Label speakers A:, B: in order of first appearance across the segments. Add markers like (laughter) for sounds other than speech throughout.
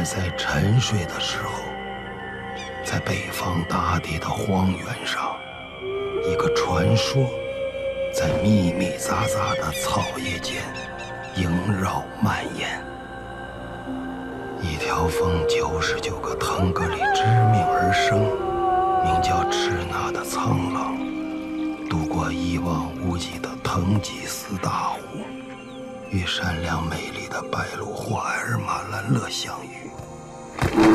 A: 还在沉睡的时候，在北方大地的荒原上，一个传说在密密匝匝的草叶间萦绕蔓延。一条奉九十九个腾格里之命而生，名叫赤那的苍狼，渡过一望无际的腾吉斯大湖，与善良美丽的白鹭霍埃尔马兰勒相遇。Yeah.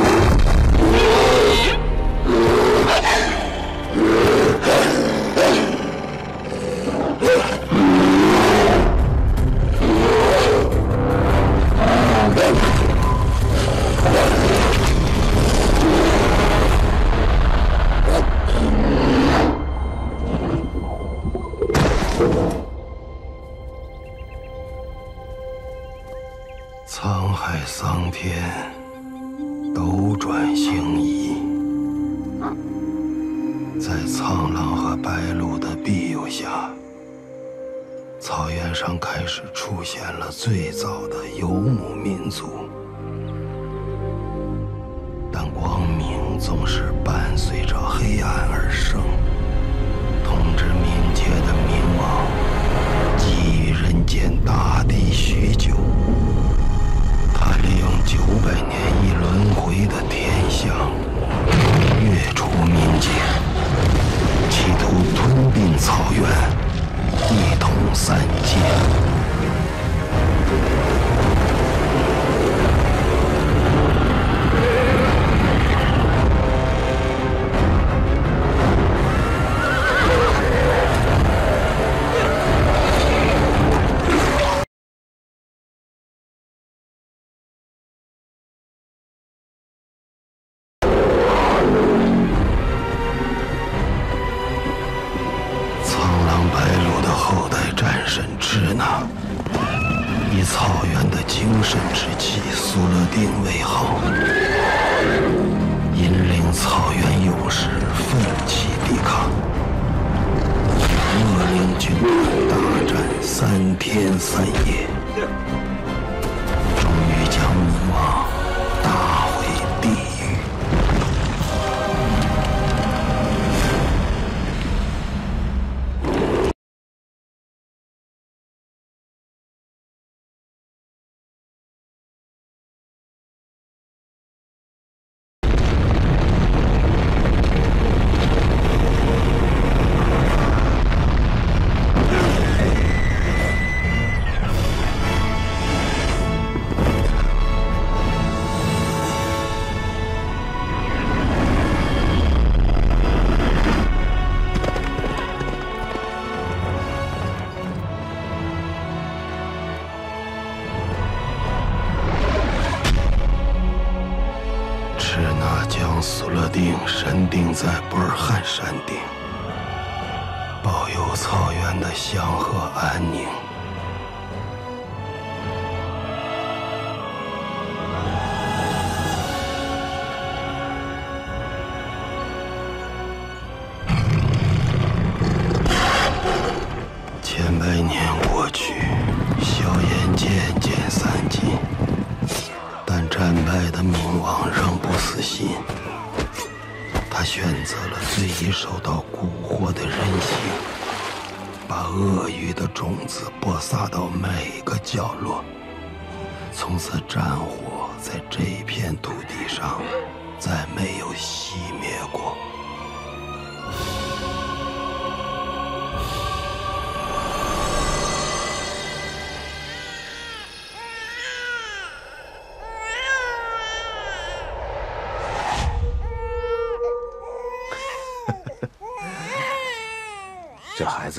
A: 将苏勒定神定在布尔汉山顶，保佑草原的祥和安宁。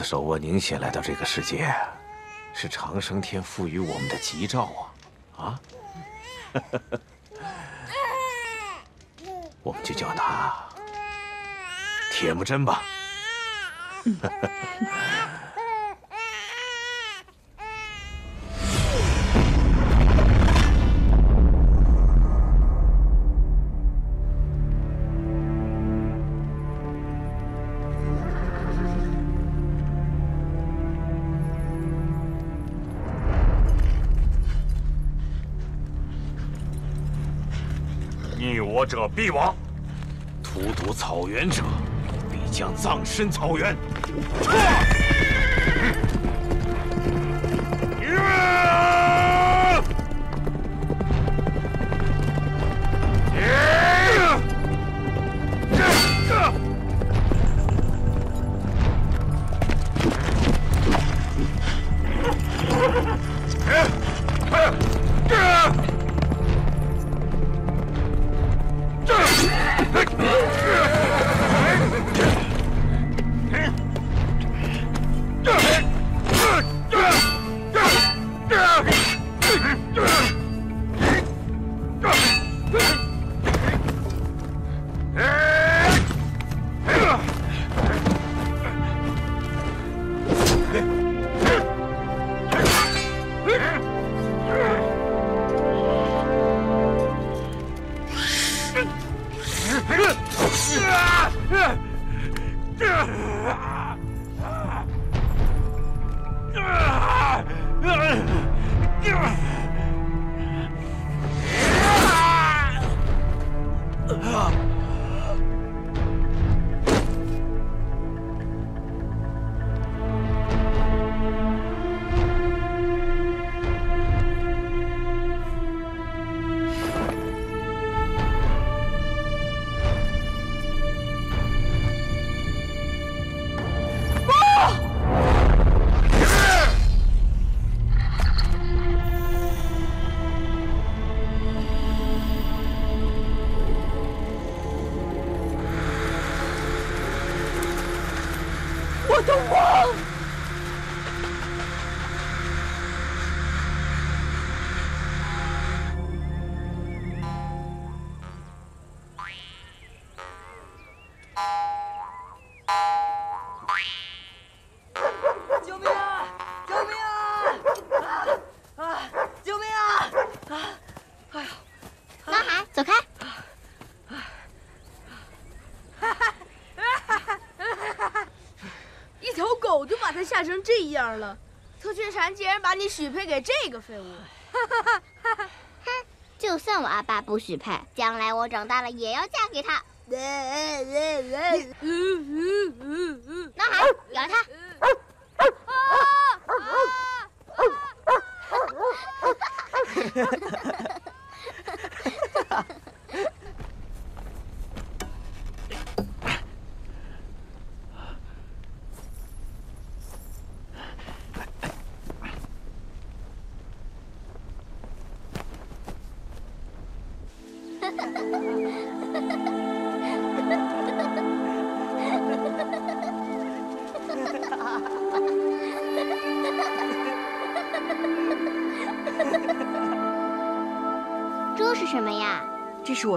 B: 手握凝血来到这个世界，是长生天赋予我们的吉兆啊！啊，我们就叫他铁木真吧。(laughs)
C: 夺者必亡，荼毒草原者必将葬身草原。
D: 撤这样了，特训蝉竟然把你许配给这个废物！(laughs)
E: 哼，就算我阿爸不许配，将来我长大了也要嫁给他。(laughs) (laughs)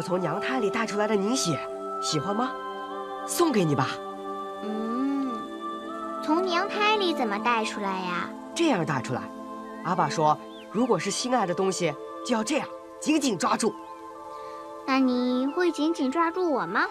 F: 从娘胎里带出来的凝血，喜欢吗？送给你吧。
E: 嗯，从娘胎里怎么带出来呀？
F: 这样带出来。阿爸说，如果是心爱的东西，就要这样紧紧抓住。
E: 那你会紧紧抓住我吗？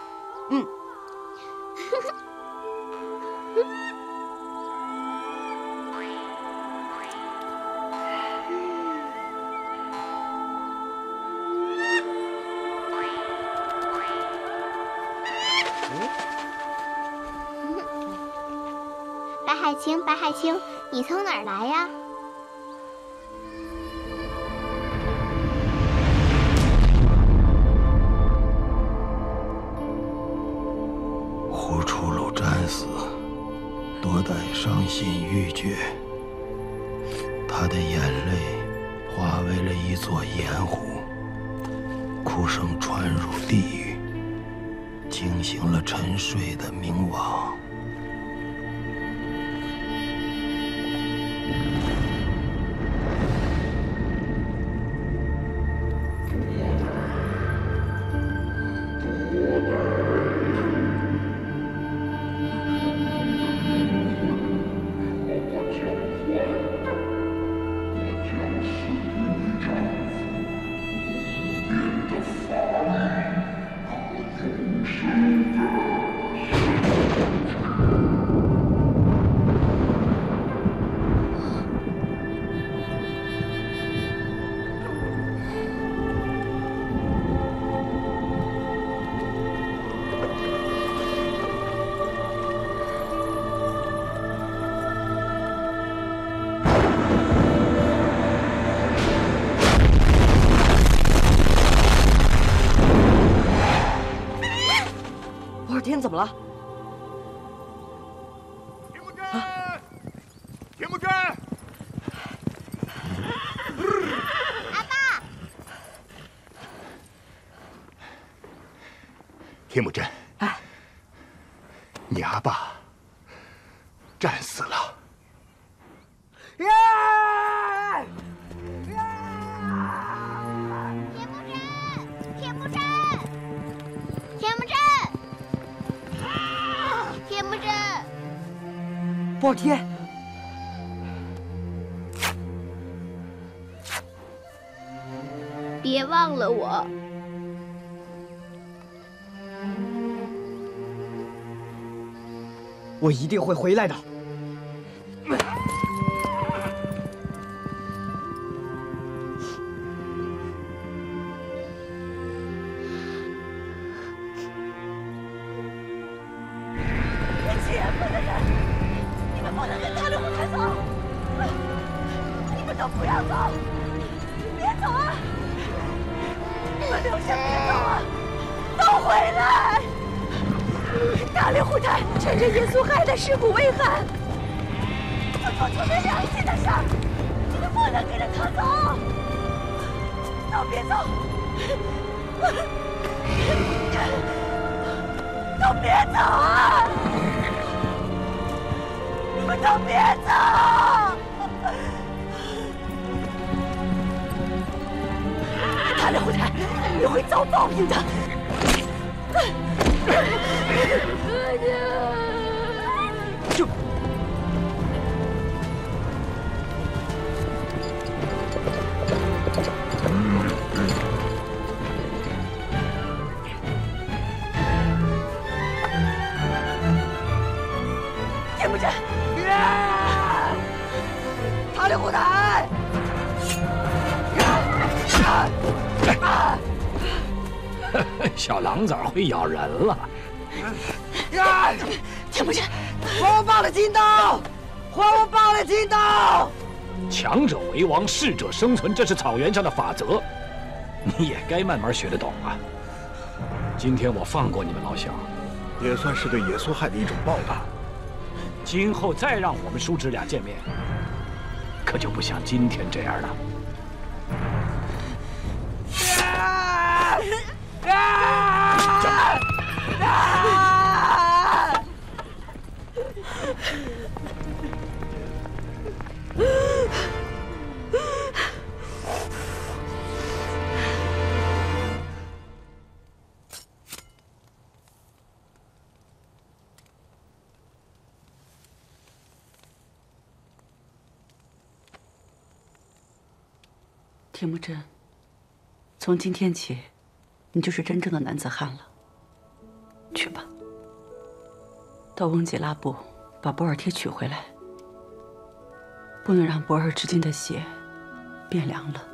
E: 青。白海清，白海清，你从哪儿来呀？
G: 怎么了？
H: 铁木真，天木真，
E: 阿爸，
H: 铁木真，
E: 我
G: 一定会回来的。
I: 会
C: 咬人了。
I: 铁木真，
G: 还我爸的金刀！还我爸的金刀！
C: 强者为王，适者生存，这是草原上的法则，你也该慢慢学得懂啊。今天我放过你们老小，
H: 也算是对野苏害的一种报答。
C: 今后再让我们叔侄俩见面，可就不像今天这样了。
J: 真，从今天起，你就是真正的男子汉了。去吧，到翁吉拉布把博尔贴取回来，不能让博尔至今的血变凉了。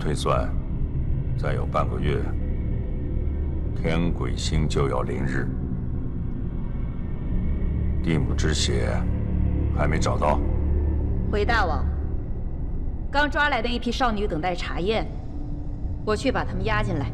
K: 推算，再有半个月，天鬼星就要临日。地母之血还没找到。
L: 回大王，刚抓来的一批少女等待查验，我去把她们押进来。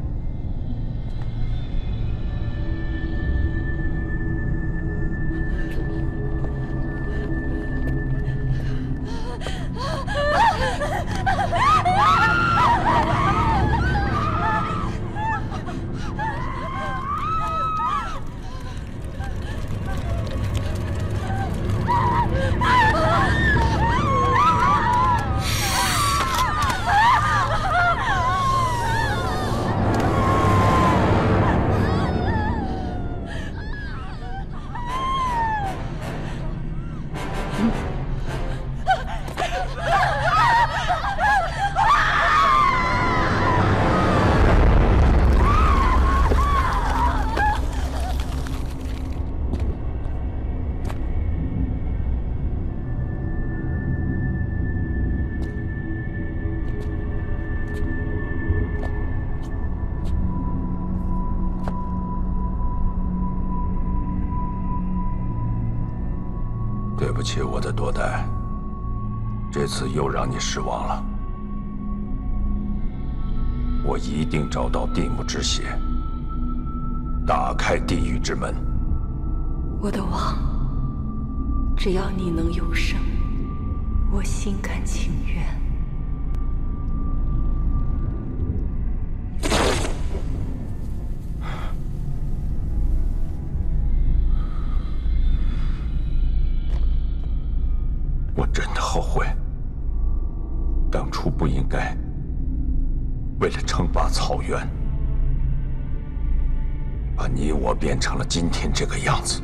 K: 失望了。我一定找到地母之血，打开地狱之门。
J: 我的王，只要你能永生，我心甘情愿。
K: 我变成了今天这个样子。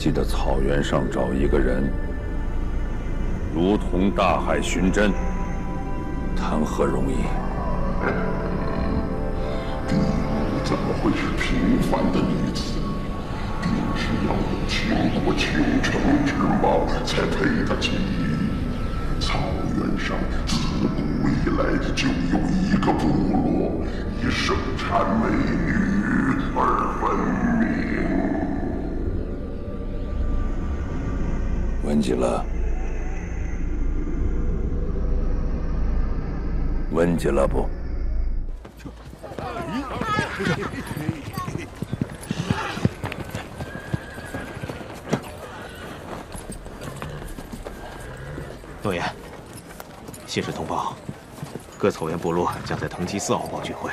K: 际的草原上找一个人，如同大海寻针，谈何容易？
M: 地母怎么会是平凡的女子？定是要有倾国倾城之貌才配得起。草原上自古以来就有一个部落，以生产美女而闻名。
K: 闻极了，闻极了不？
B: 诺言，信使通报，各草原部落将在藤吉斯奥堡聚会，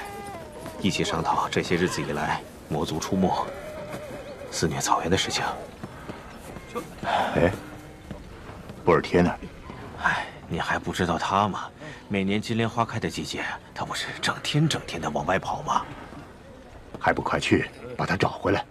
B: 一起商讨这些日子以来魔族出没、肆虐草原的事情。
H: 哎，布尔贴呢？
B: 哎，你还不知道他吗？每年金莲花开的季节，他不是整天整天的往外跑吗？
H: 还不快去把他找回来！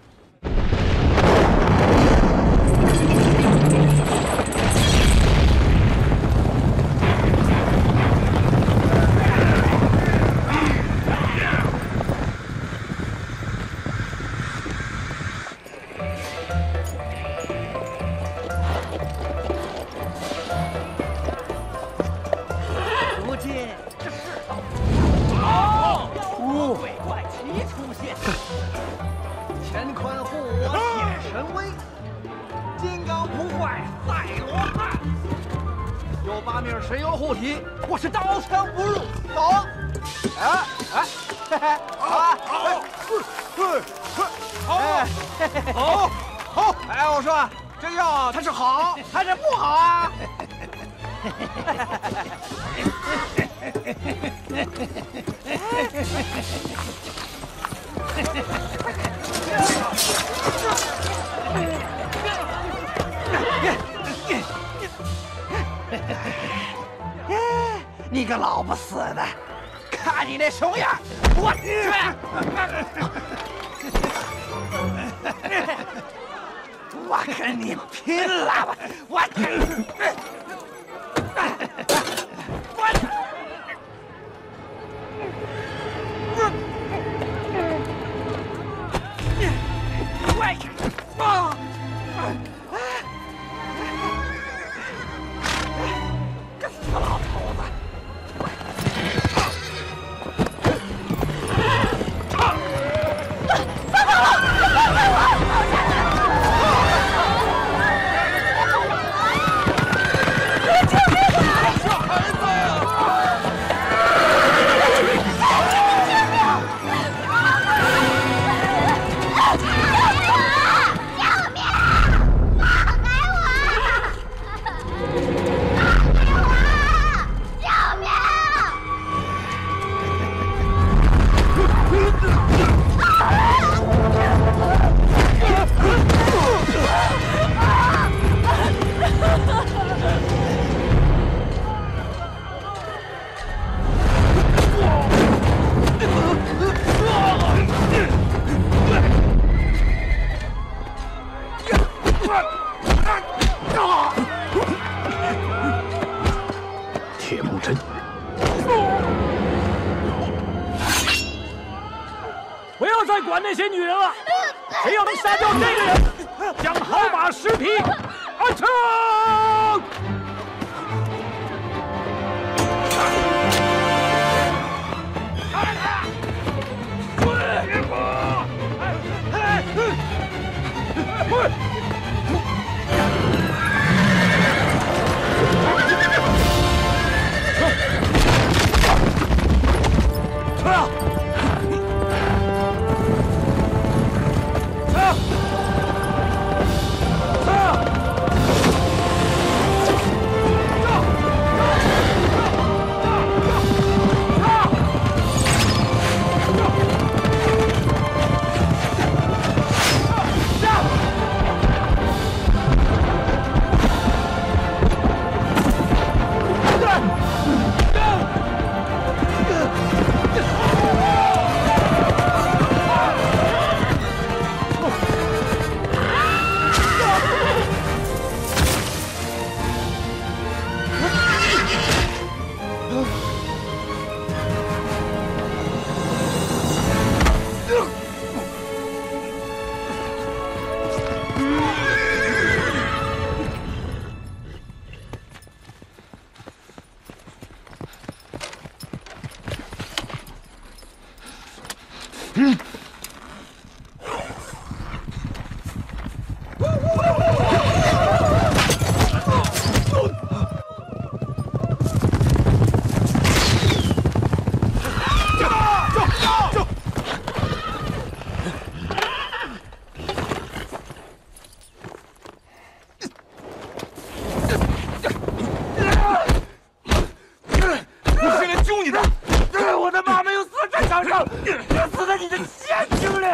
N: 我
C: 去！我跟你拼了！我我个你的！我的妈没有死在战场上，死在你的陷阱里。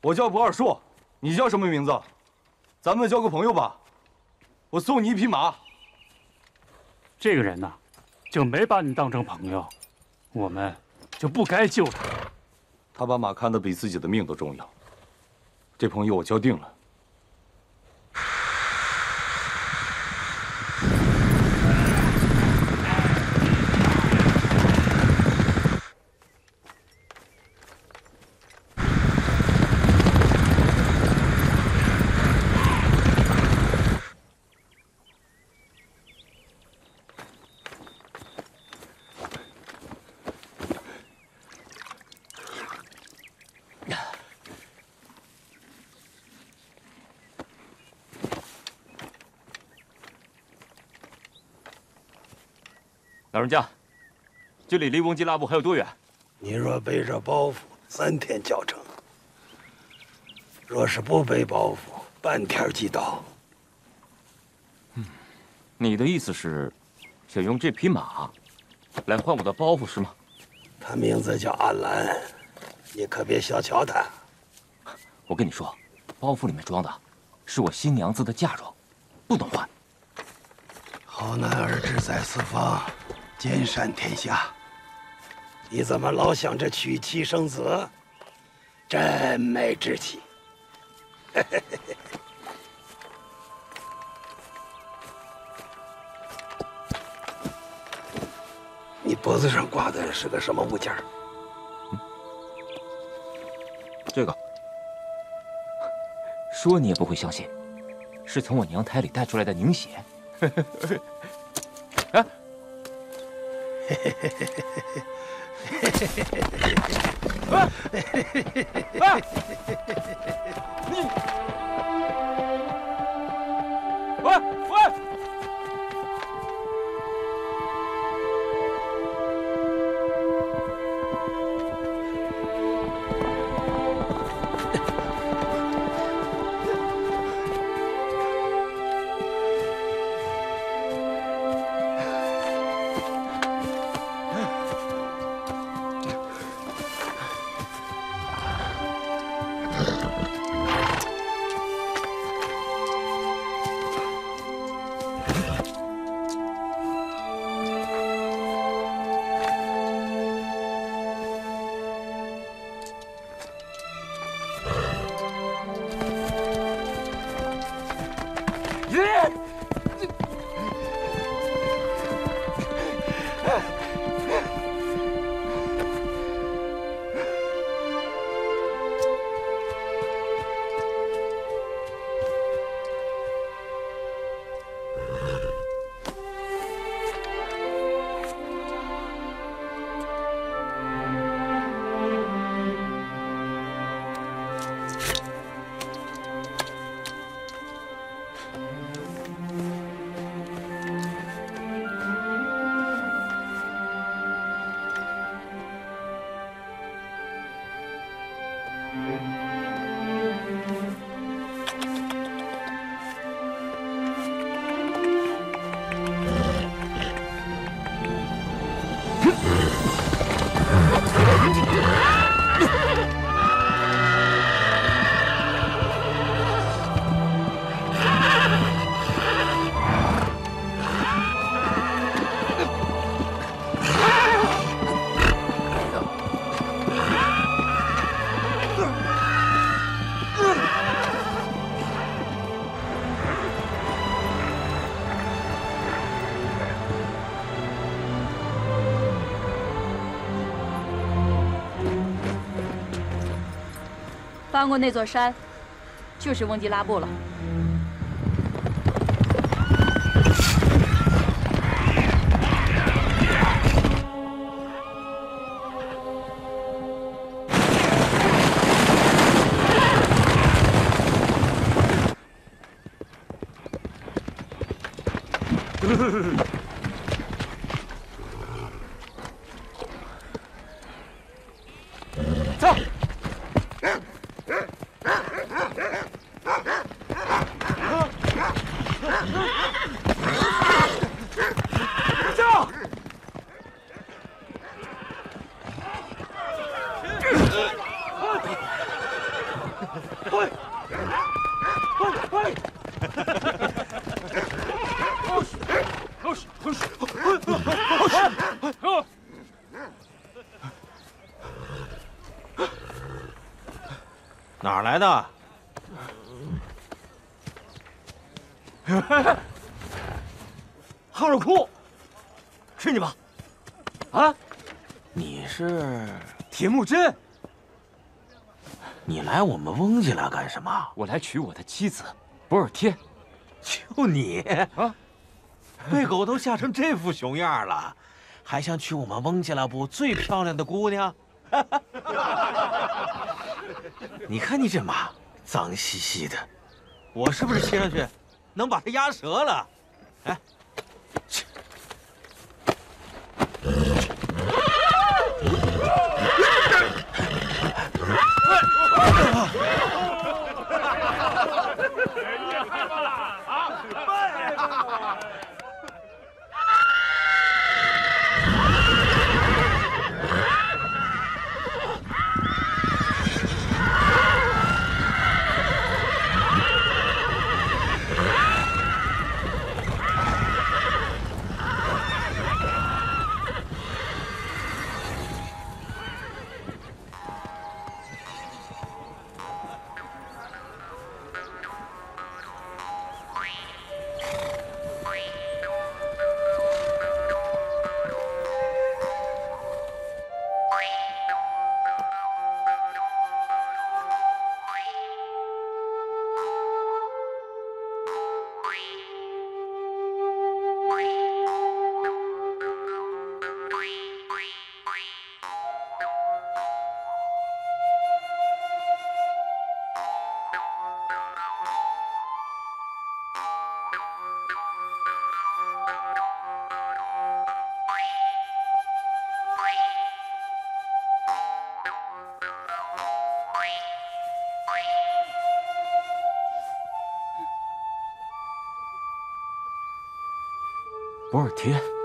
O: 我叫博尔硕，你叫什么名字？咱们交个朋友吧。我送你一匹马。
P: 这个人呐，就没把你当成朋友，我们就不该救他。
O: 他把马看得比自己的命都重要。这朋友我交定了。
Q: 管家，距离离翁吉拉布还有多远？
A: 你若背着包袱，三天教程。若是不背包袱，半天即到。
Q: 嗯，你的意思是想用这匹马来换我的包袱是吗？
A: 他名字叫阿兰，你可别小瞧他。
Q: 我跟你说，包袱里面装的是我新娘子的嫁妆，不能换。
A: 好男儿志在四方。兼善天下。你怎么老想着娶妻生子？真没志气。(laughs) 你脖子上挂的是个什么物件？
Q: 这个，说你也不会相信，是从我娘胎里带出来的凝血。哎。(laughs) Ah! Ah! Ah!
L: 翻过那座山就是翁吉拉布了。
O: 哈尔库是你吧。
B: 啊？你是
O: 铁木真
B: 你来我们翁家来干什么？
Q: 我来娶我的妻子博尔贴 (laughs)
B: 就你啊 (laughs) 被狗都吓成这副熊样了还想娶我们翁家来不最漂亮的姑娘？(laughs) (laughs) 你看你这马，脏兮兮的，我是不是骑上去 (laughs) 能把它压折了？哎，
N: 太棒了啊！笨呀！
Q: 博尔贴。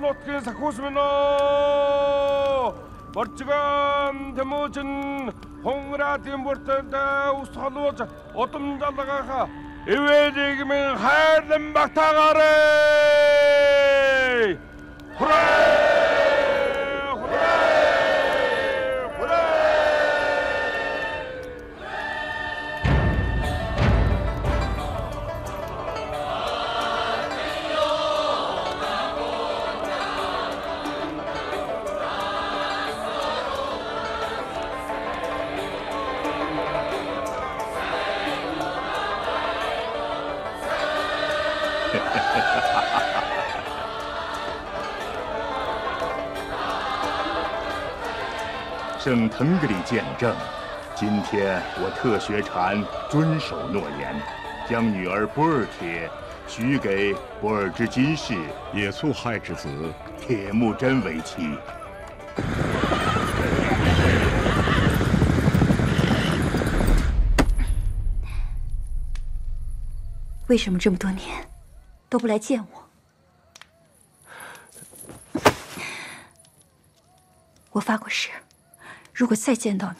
R: нутгийн сахиус минь оо борчган тэмүүжин хунграатын бүртэнд ус холууж удам далгааха эвэлийг минь хайрлан багтаагаарэ Hooray!
H: 圣腾格里见证，今天我特学禅遵守诺言，将女儿波尔帖许给博尔之金氏
S: 野素亥之子
H: 铁木真为妻。
T: 为什么这么多年都不来见我？我发过誓，如果再见到你，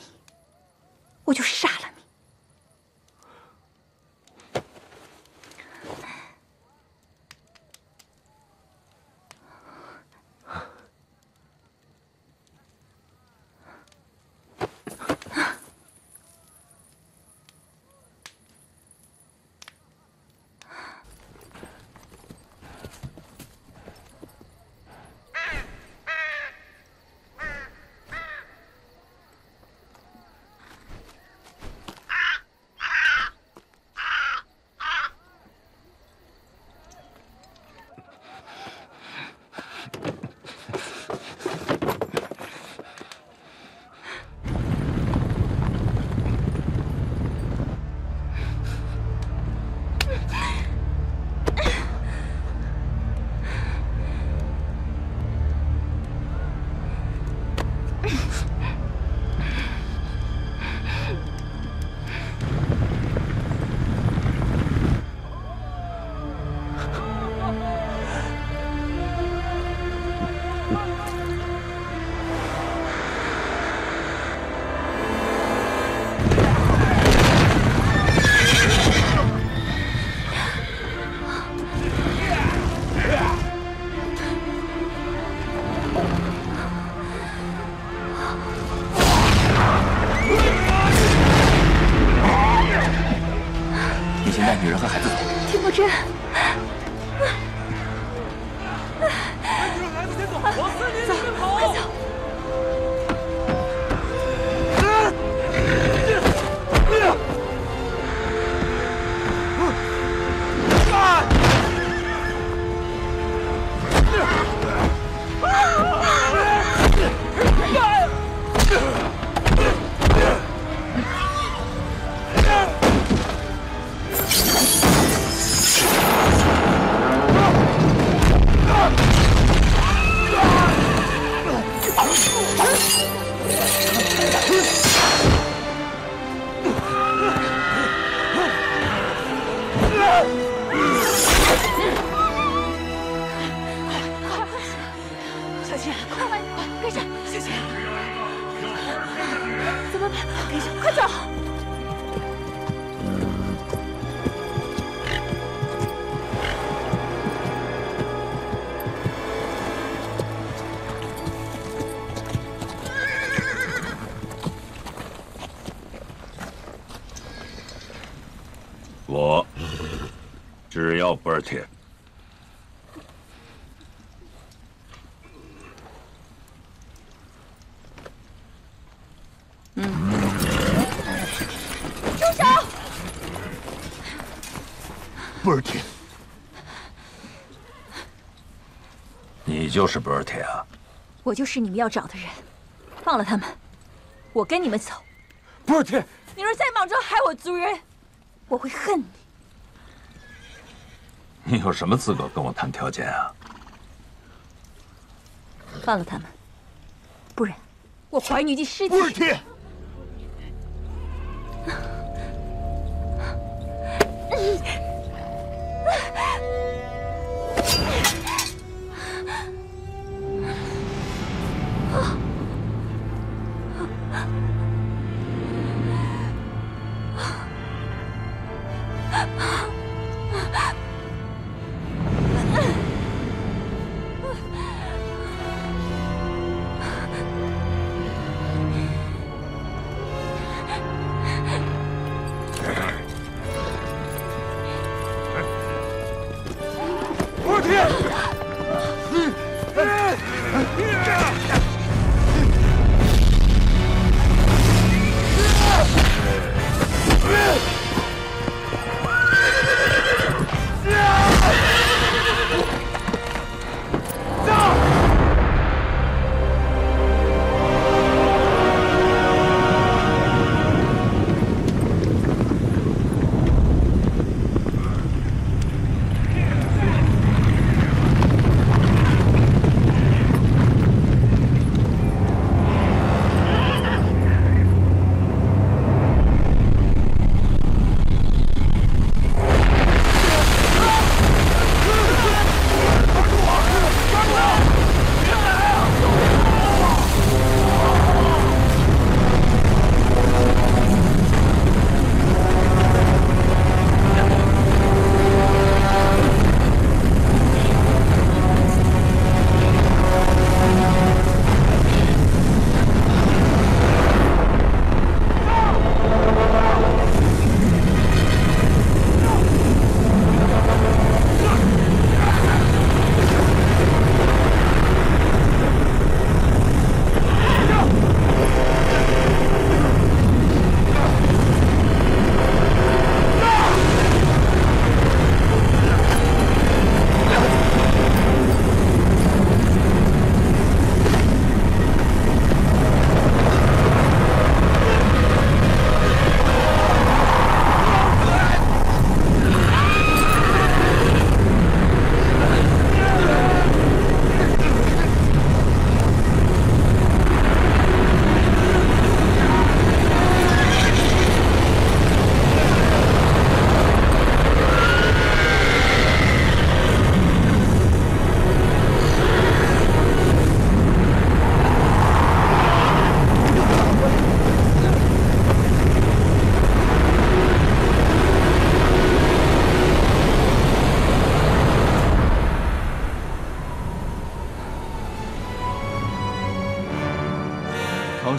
I: 布尔铁，
K: 嗯，住手！布尔
H: 铁，
K: 你就是布尔铁啊！
T: 我就是你们要找的人，放了他们，我跟你们走。
O: 布尔铁。
K: 什么资格跟我谈条件啊？
T: 放了他们，不然我怀女祭尸体。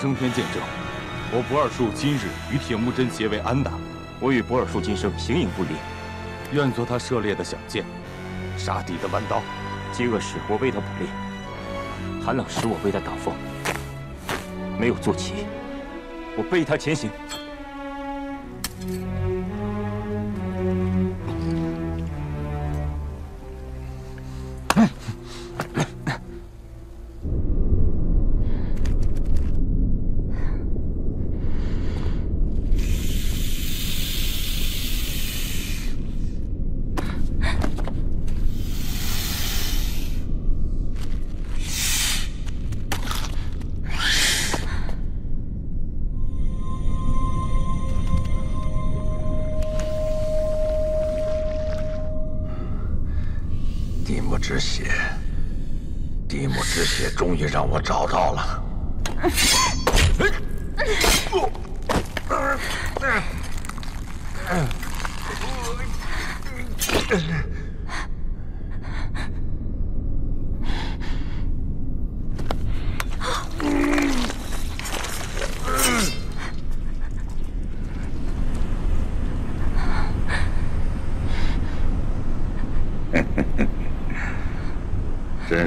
O: 唐生天见证，我不二术今日与铁木真结为安达。
Q: 我与不二术今生形影不离，
O: 愿做他涉猎的小箭，杀敌的弯刀。
Q: 饥饿时我为他捕猎，寒冷时我为他挡风。没有坐骑，我背他前行。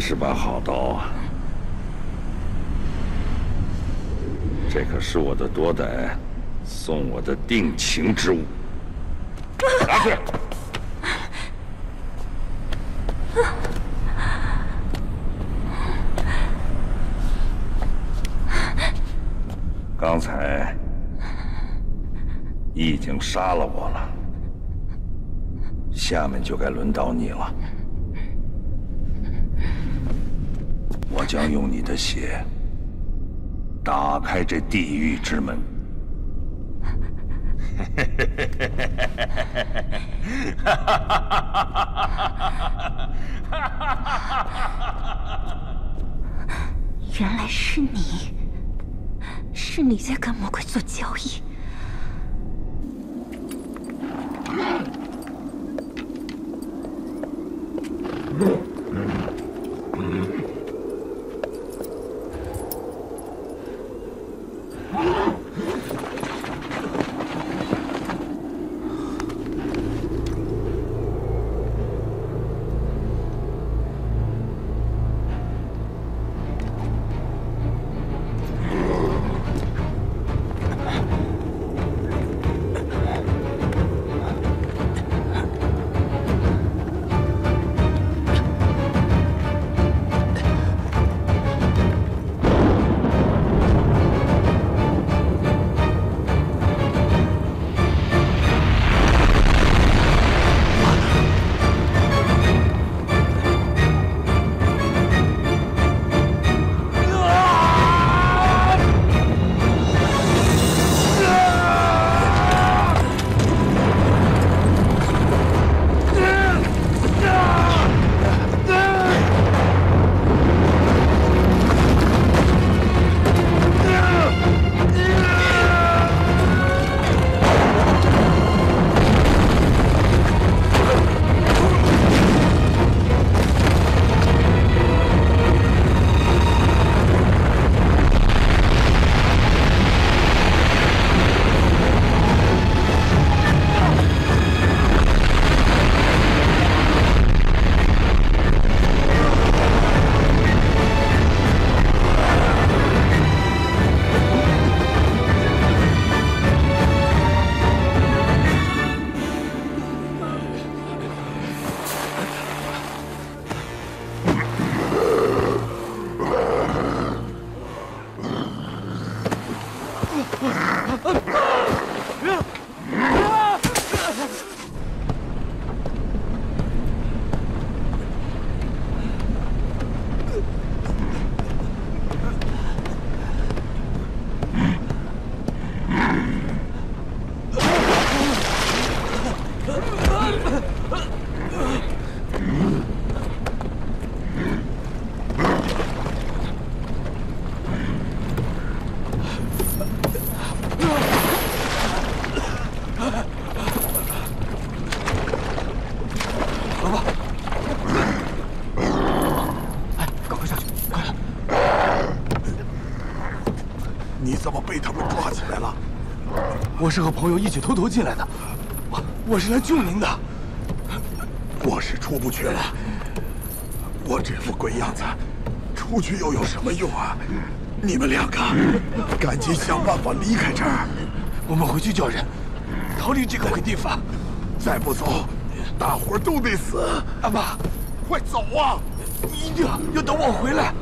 K: 是把好刀啊这可是我的多歹送我的定情之物。拿去刚才你已经杀了我了下面就该轮到你了。将用你的血打开这地狱之门。
T: 原来是你，是你在跟魔鬼做交易。
O: 我是和朋友一起偷偷进来的，我我是来救您的。
U: 我是出不去了，我这副鬼样子，出去又有什么用啊？你们两个，赶紧想办法离开这儿。
O: 我们回去叫人，逃离这个鬼地方。
U: 再不走，大伙儿都得死。
O: 阿爸，
U: 快走啊！
O: 你一定要等我回来。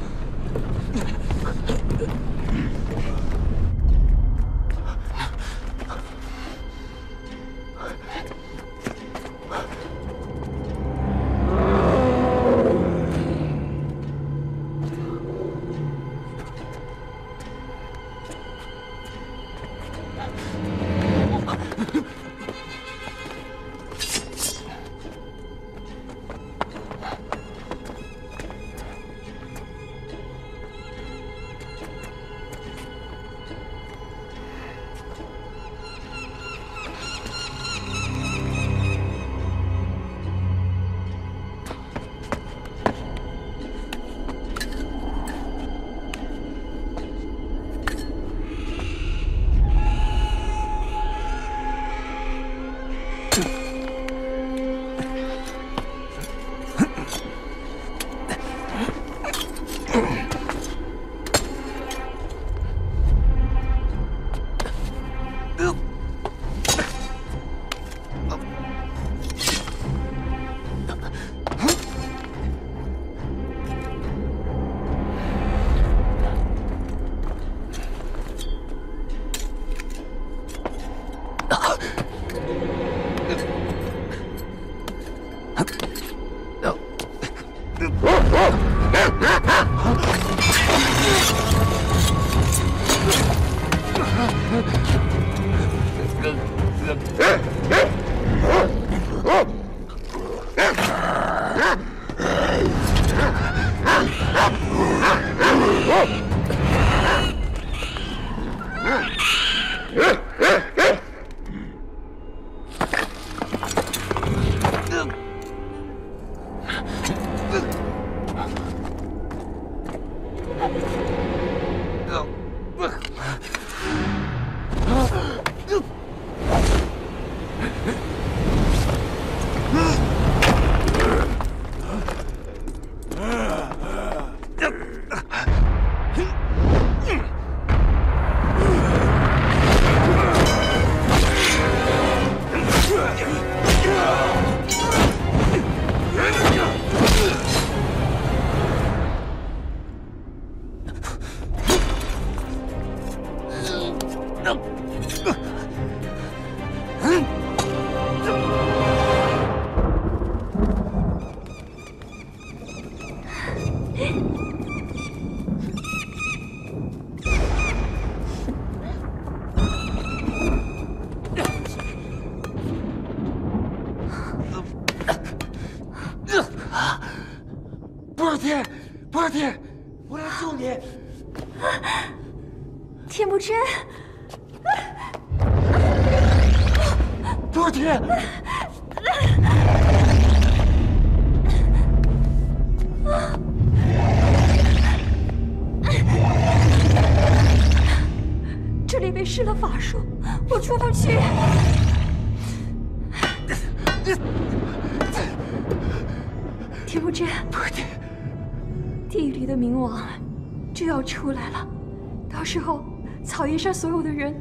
T: 上所有的人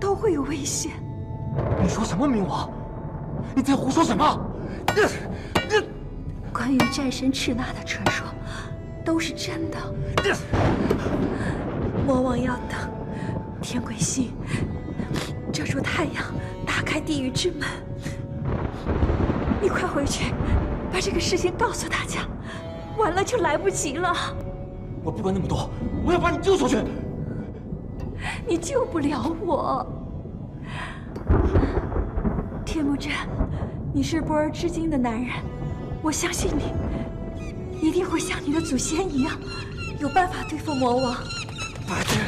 T: 都会有危险。
O: 你说什么冥王？你在胡说什么？
T: 关于战神赤纳的传说都是真的。魔王要等天鬼星遮住太阳，打开地狱之门。你快回去，把这个事情告诉大家，晚了就来不及了。
O: 我不管那么多，我要把你救出去。
T: 你救不了我，天木真，你是波尔之金的男人，我相信你，一定会像你的祖先一样，有办法对付魔王。
O: 博尔天，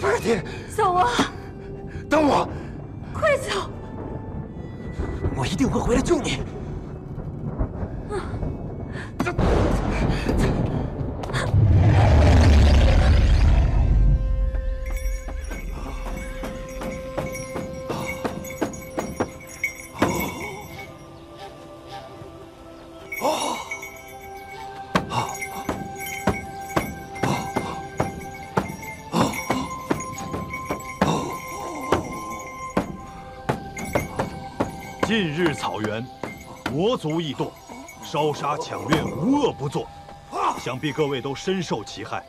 O: 博尔天，
T: 走啊！
O: 等我，
T: 快走！
O: 我一定会回来救你。
P: 近日草原，魔族异动，烧杀抢掠，无恶不作，想必各位都深受其害。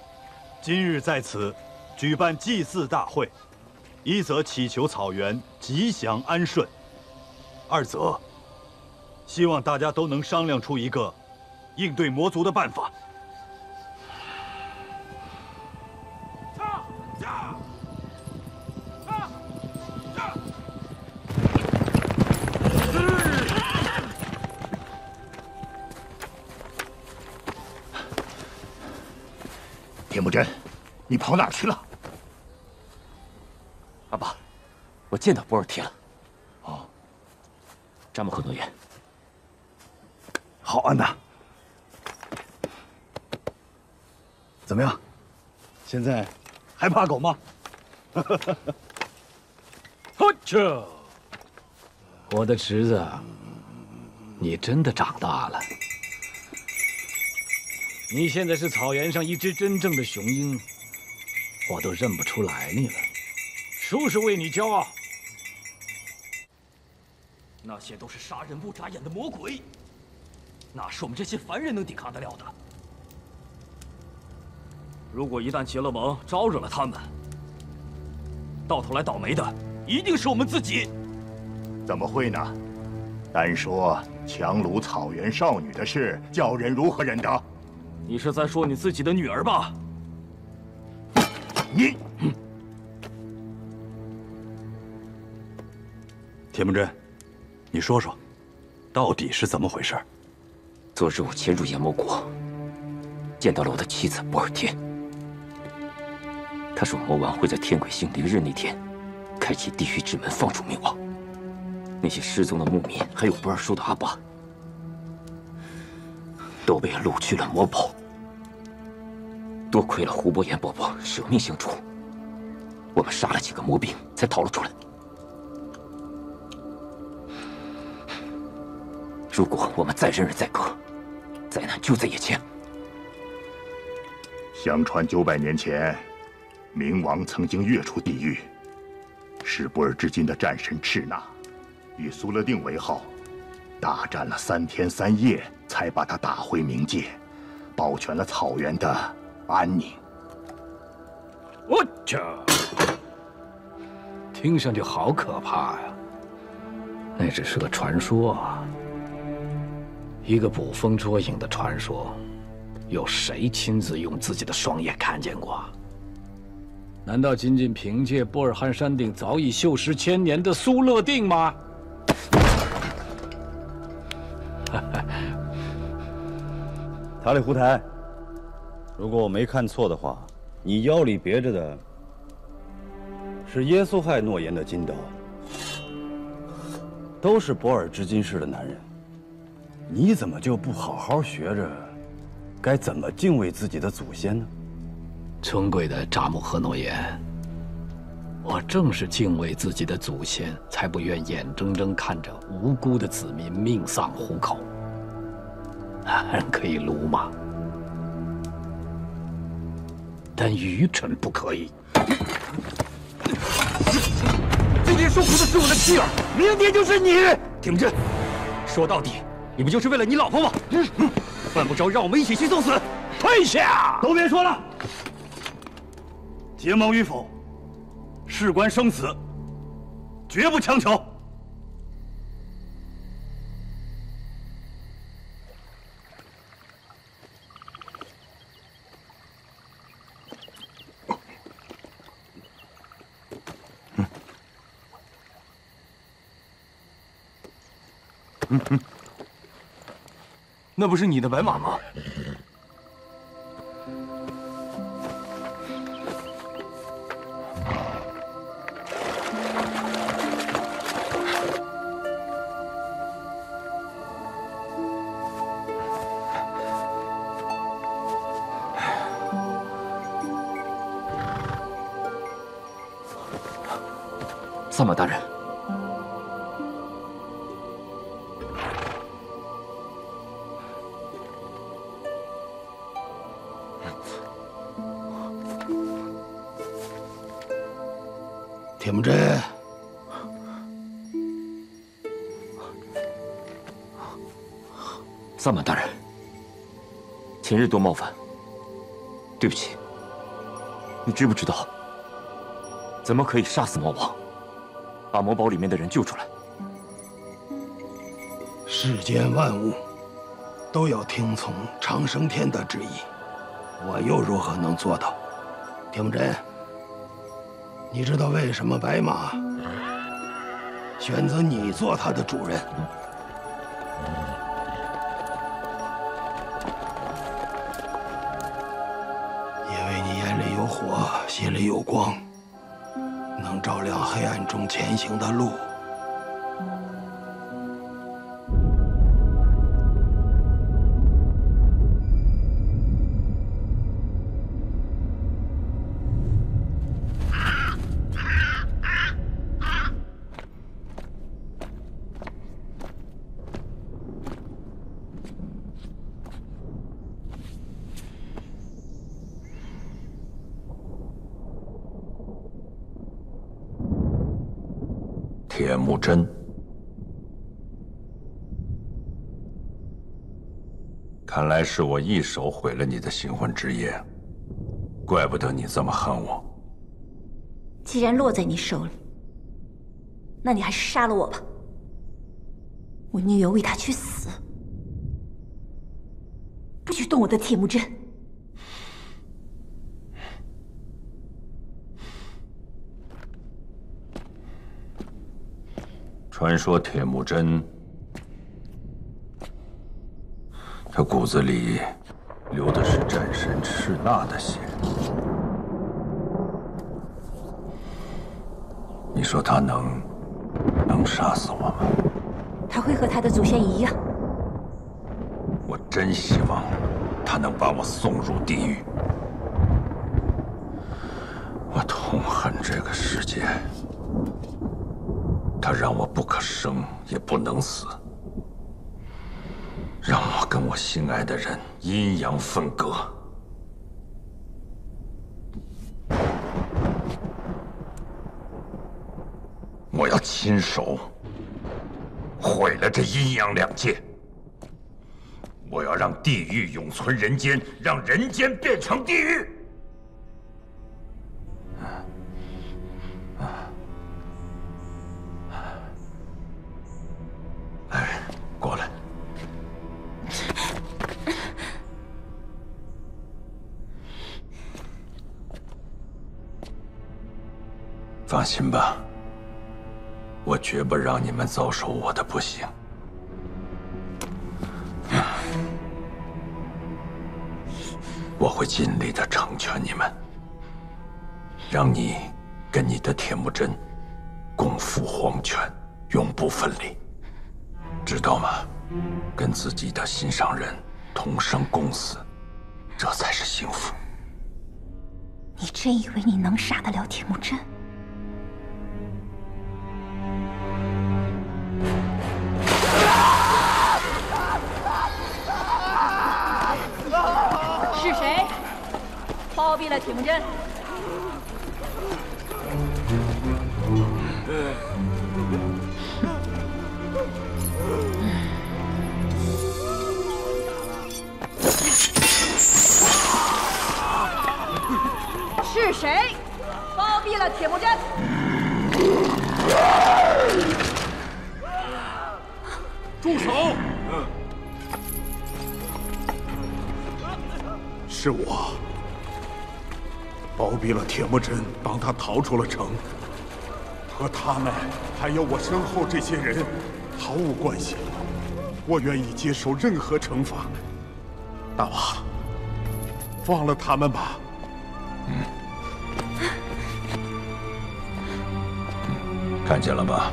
P: 今日在此举办祭祀大会，一则祈求草原吉祥安顺，二则希望大家都能商量出一个应对魔族的办法。
H: 田木真，你跑哪儿去了？
Q: 阿爸，我见到博尔提了。哦，詹姆克诺言。
V: 好，安娜。怎么样？现在还怕狗吗？(laughs)
C: 呵这，我的侄子，你真的长大了。你现在是草原上一只真正的雄鹰，我都认不出来你了。叔叔为你骄傲。
Q: 那些都是杀人不眨眼的魔鬼，哪是我们这些凡人能抵抗得了的？如果一旦结了盟，招惹了他们，到头来倒霉的一定是我们自己。
H: 怎么会呢？单说强掳草原少女的事，叫人如何忍得？
Q: 你是在说你自己的女儿吧？
H: 你，
P: 铁木真，你说说，到底是怎么回事？
Q: 昨日我潜入炎魔国，见到了我的妻子博尔天。他说魔王会在天鬼星凌日那天，开启地狱之门，放出冥王。那些失踪的牧民，还有不二叔的阿爸，都被掳去了魔堡。多亏了胡伯言伯伯舍命相助，我们杀了几个魔兵，才逃了出来。如果我们再忍忍再隔，灾难就在眼前。
H: 相传九百年前，冥王曾经跃出地狱，是波尔至今的战神赤纳，以苏勒定为号，大战了三天三夜，才把他打回冥界，保全了草原的安宁。
C: 我去，听上去好可怕呀！那只是个传说啊，一个捕风捉影的传说，有谁亲自用自己的双眼看见过？难道仅仅凭借波尔汉山顶早已锈蚀千年的苏勒定吗？(laughs)
P: 塔里胡台，如果我没看错的话，你腰里别着的是耶稣亥诺言的金刀，都是博尔之金氏的男人，你怎么就不好好学着该怎么敬畏自己的祖先呢？
C: 尊贵的扎木赫诺言，我正是敬畏自己的祖先，才不愿眼睁睁看着无辜的子民命丧虎口。可以鲁莽，但愚蠢不可以。
N: 今天受苦的是我的妻儿，明天就是你。
Q: 铁木真，说到底，你不就是为了你老婆吗？犯不着让我们一起去送死。
C: 退下！
H: 都别说了，结盟与否，事关生死，绝不强求。(laughs)
O: 那不是你的白马吗？
Q: 萨满大人。萨满大人，前日多冒犯，对不起。你知不知道，怎么可以杀死魔王，把魔堡里面的人救出来？
A: 世间万物都要听从长生天的旨意，我又如何能做到？铁木真。你知道为什么白马选择你做它的主人？里有光，能照亮黑暗中前行的路。
K: 是我一手毁了你的新婚之夜，怪不得你这么恨我。
T: 既然落在你手里，那你还是杀了我吧，我宁愿为他去死，不许动我的铁木真。
K: 传说铁木真，骨子里流的是战神赤纳的血。你说他能能杀死我吗？
T: 他会和他的祖先一样。
K: 我真希望他能把我送入地狱。我痛恨这个世界。他让我不可生也不能死，心爱的人阴阳分隔。我要亲手毁了这阴阳两界。我要让地狱永存人间，让人间变成地狱。放心吧，我绝不让你们遭受我的不幸。我会尽力的成全你们，让你跟你的铁木真共赴黄泉，永不分离，知道吗？跟自己的心上人同生共死，这才是幸福。
T: 你真以为你能杀得了铁木真？
L: 铁木真？是谁包庇了铁木真？
W: 住手！
U: 是我包庇了铁木真，帮他逃出了城，和他们还有我身后这些人毫无关系。我愿意接受任何惩罚。大王，放了他们吧。
K: 看见了吧？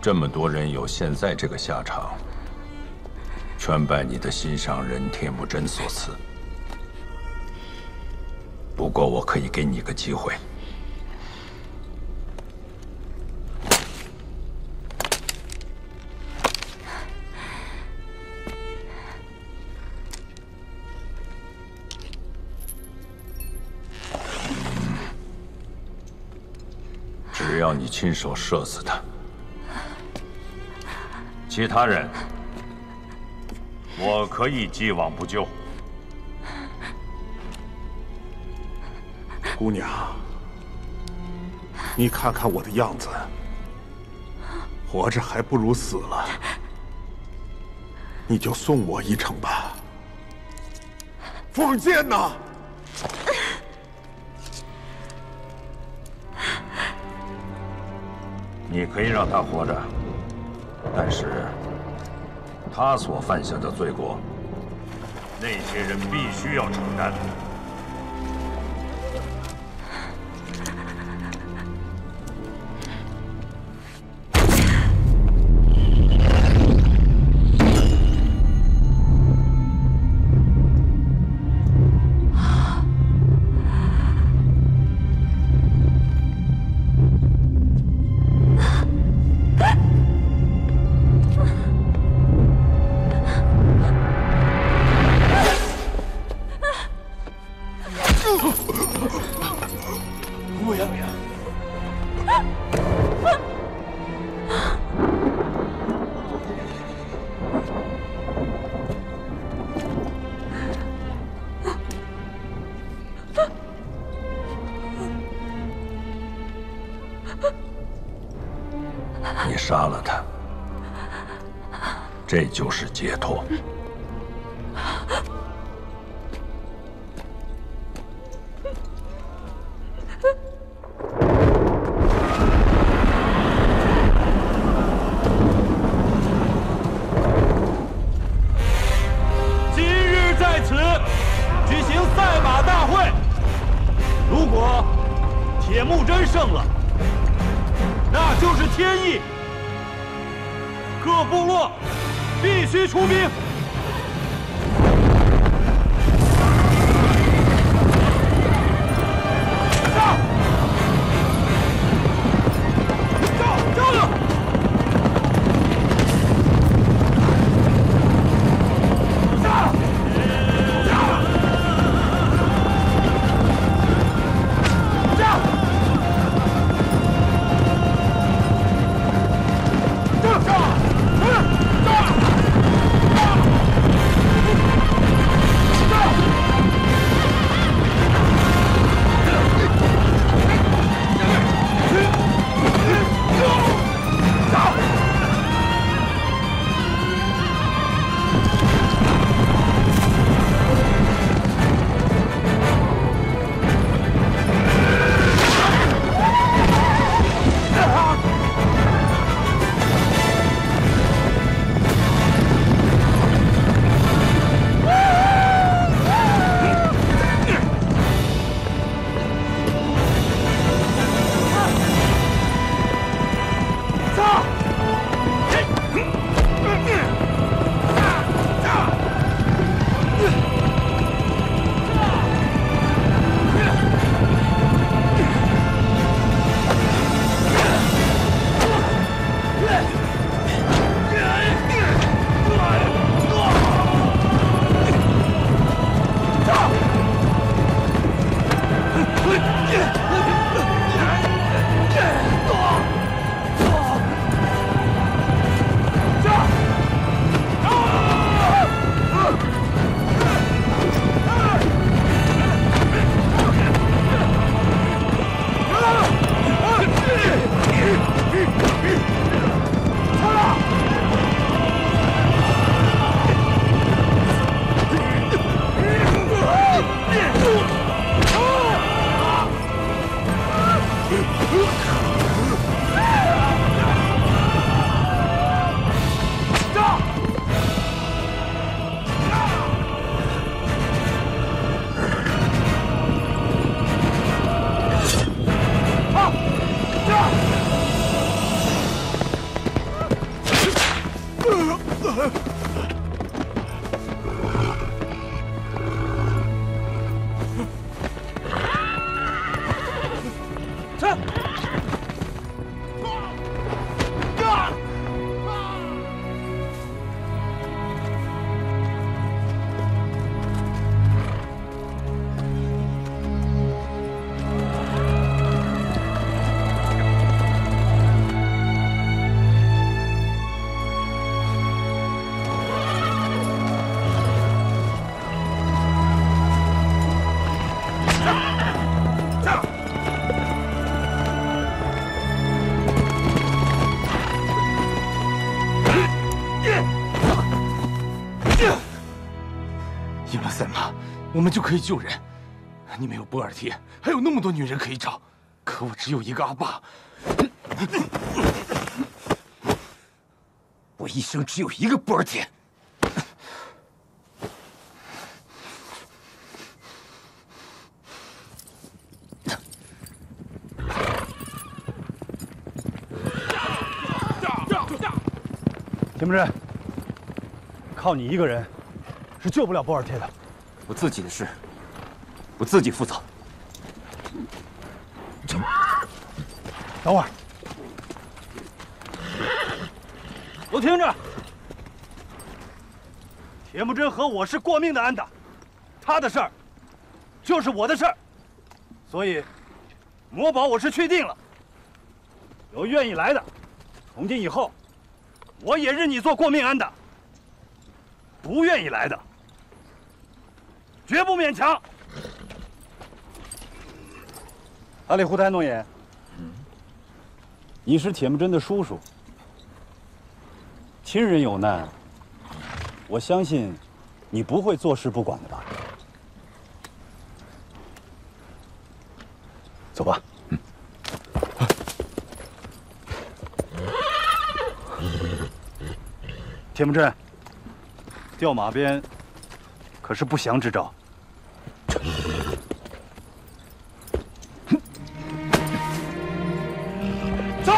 K: 这么多人有现在这个下场，全拜你的心上人铁木真所赐。不过我可以给你个机会，只要你亲手射死他。其他人，我可以既往不咎。
U: 姑娘，你看看我的样子，活着还不如死了。你就送我一程吧。放箭呐！
K: 你可以让他活着，但是他所犯下的罪过，那些人必须要承担。杀了他，这就是解脱。
R: 我们就可以救人。你没有波尔贴，还有那么多女人可以找，可我只有一个阿爸。我一生只有一个波尔贴。
P: 田木真，靠你一个人是救不了波尔贴的。
Q: 我自己的事，我自己负责。
P: 等会儿，都听着！铁木真和我是过命的安达，他的事儿就是我的事儿，所以魔堡我是去定了。有愿意来的，从今以后我也认你做过命安达；不愿意来的，绝不勉强。阿里胡台诺言。你是铁木真的叔叔，亲人有难，我相信你不会坐视不管的吧？走吧。铁木真，调马鞭可是不祥之兆。走！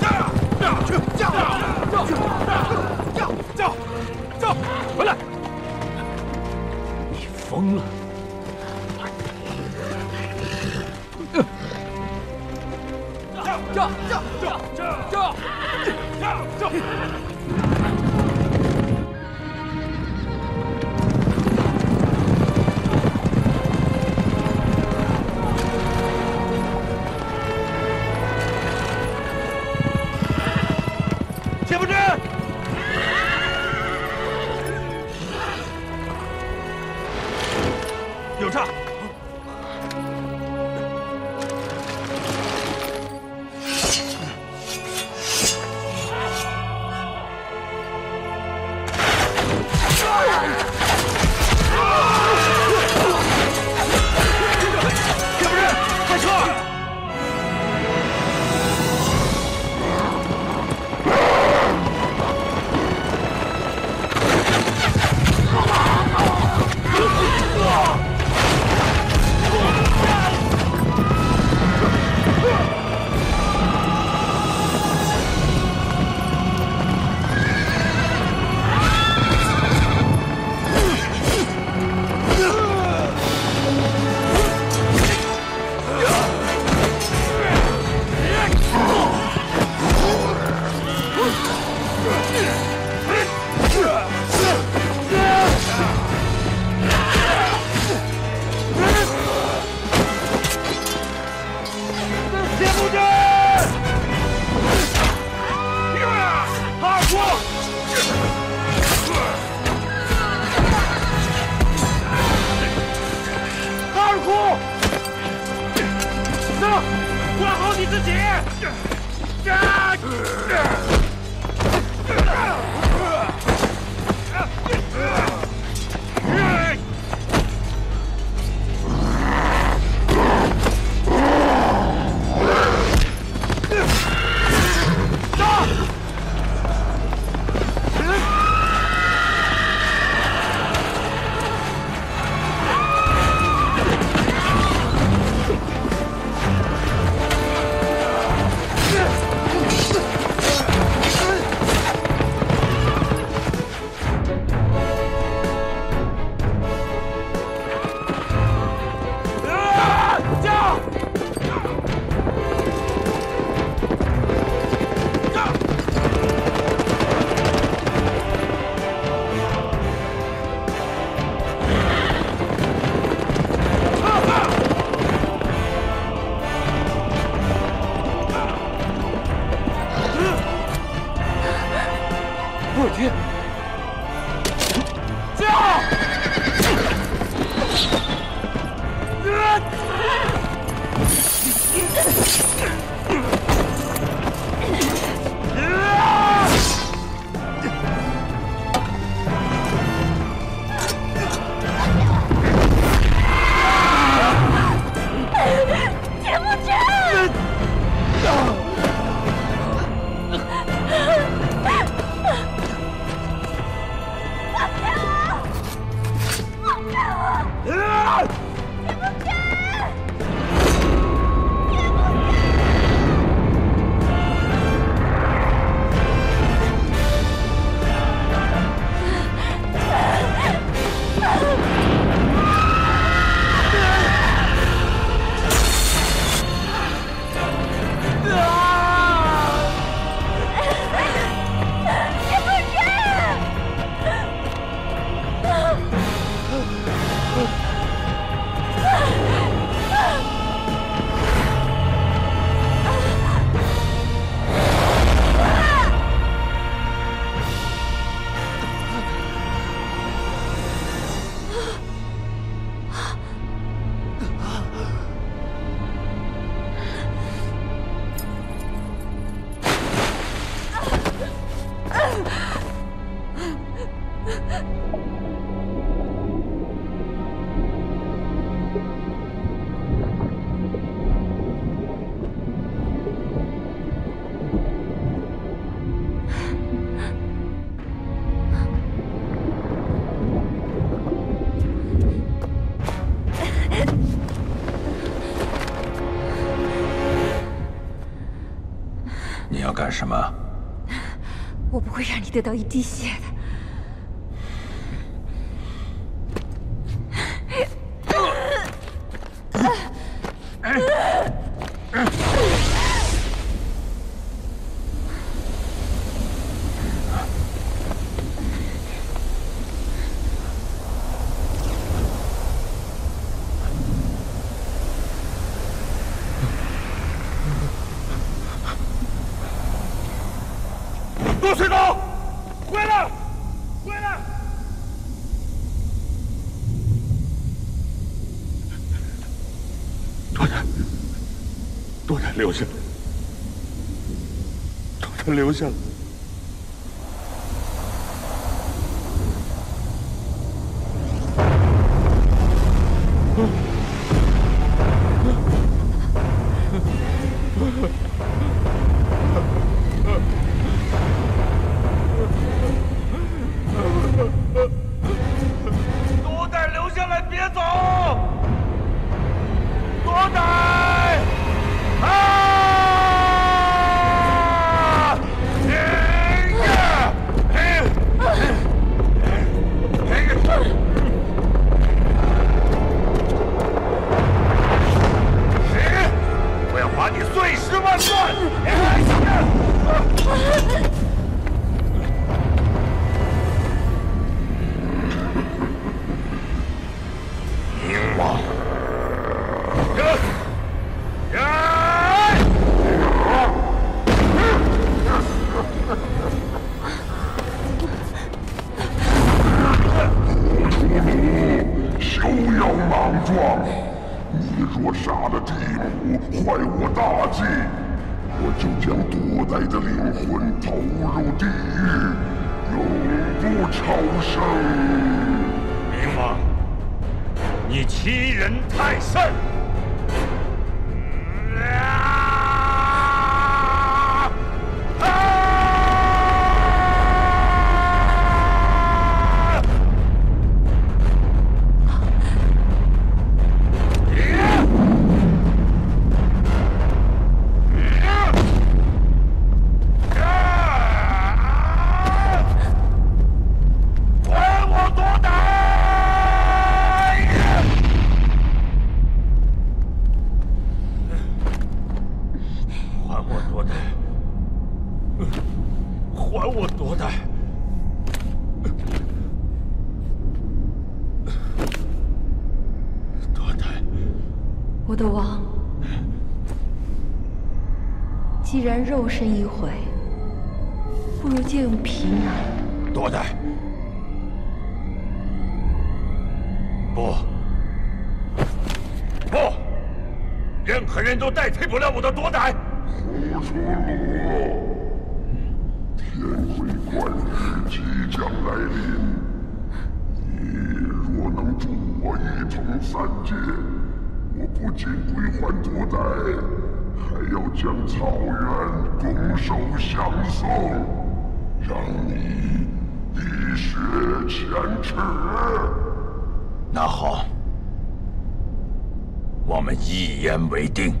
R: 驾！去！驾！驾！驾！驾！驾！回来！
C: 你疯了！
R: 驾！
T: 得到一滴血的。
O: 陆水东，回来，回来！
M: 多丹，多丹留下，把他留下。
O: 来
T: 然肉身已毁，不如借用皮囊。
O: 多代！不，不，任何人都代替不了我的多代。
M: 胡说罗！天鬼观日即将来临，你若能助我一统三界，我不仅归还多代，还要将草原拱手相送，让你一雪前耻。
K: 那好，我们一言为定。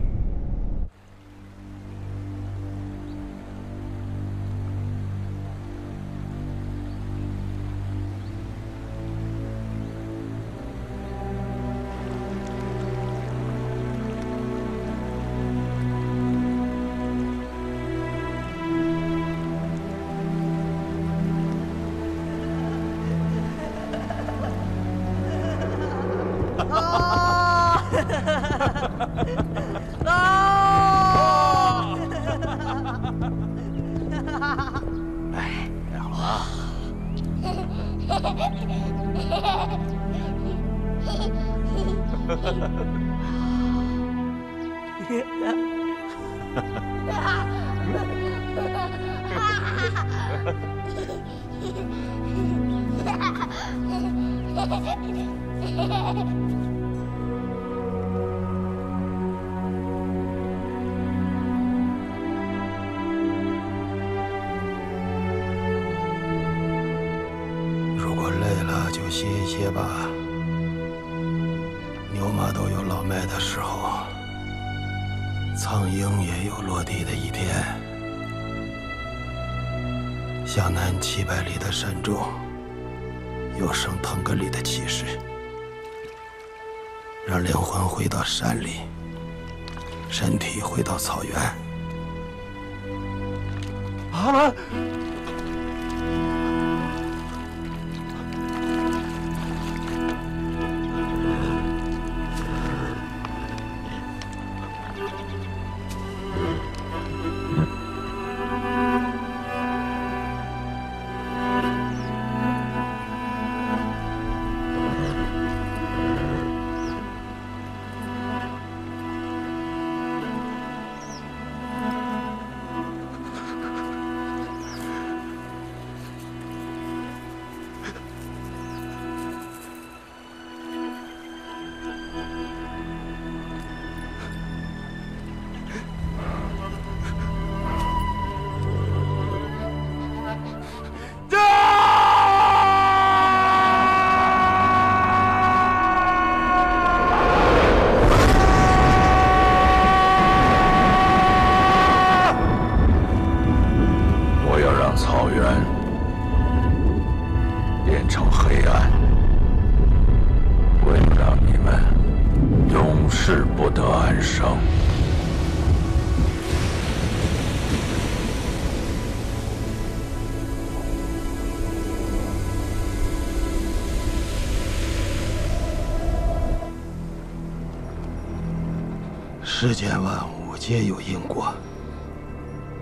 X: 世
A: 间万物皆有因果，